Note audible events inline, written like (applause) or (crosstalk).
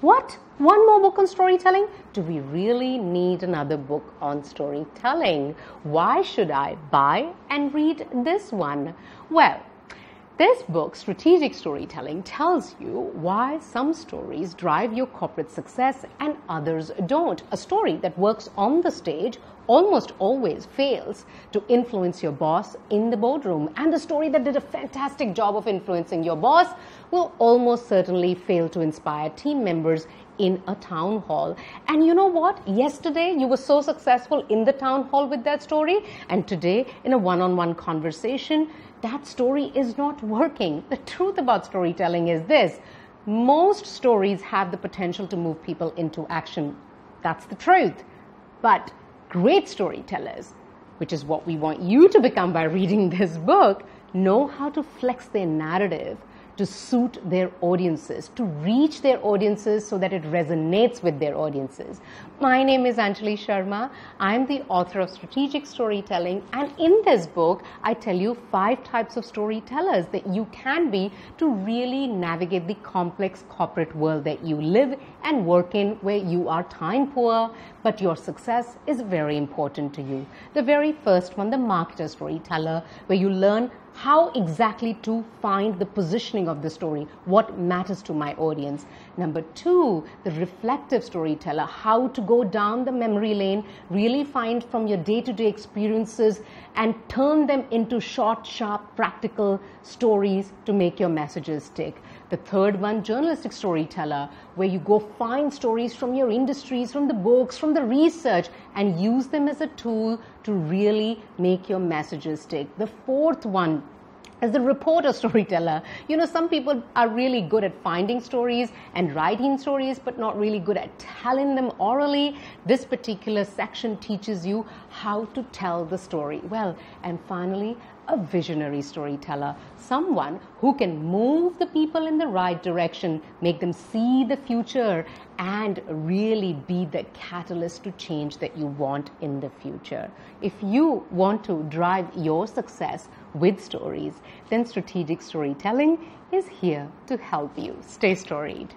What? One more book on storytelling? Do we really need another book on storytelling? Why should I buy and read this one? Well, this book, Strategic Storytelling, tells you why some stories drive your corporate success and others don't. A story that works on the stage almost always fails to influence your boss in the boardroom. And a story that did a fantastic job of influencing your boss will almost certainly fail to inspire team members in a town hall. And you know what? Yesterday you were so successful in the town hall with that story, and today in a one on one conversation, that story is not working. The truth about storytelling is this most stories have the potential to move people into action. That's the truth. But great storytellers, which is what we want you to become by reading this book, know how to flex their narrative to suit their audiences, to reach their audiences so that it resonates with their audiences. My name is Anjali Sharma. I'm the author of Strategic Storytelling, and in this book, I tell you five types of storytellers that you can be to really navigate the complex corporate world that you live and work in, where you are time poor, but your success is very important to you. The very first one, the marketer storyteller, where you learn how exactly to find the positioning of the story, what matters to my audience. Number two, the reflective storyteller, how to go down the memory lane, really find from your day to day experiences and turn them into short, sharp, practical stories to make your messages stick. The third one, journalistic storyteller, where you go find stories from your industries, from the books, from the research, and use them as a tool to really make your messages stick. The fourth one, as the reporter (laughs) storyteller, you know, some people are really good at finding stories and writing stories, but not really good at telling them orally. This particular section teaches you how to tell the story well. And finally, a visionary storyteller, someone who can move the people in the right direction, make them see the future, and really be the catalyst to change that you want in the future. If you want to drive your success with stories, then strategic storytelling is here to help you. Stay storied.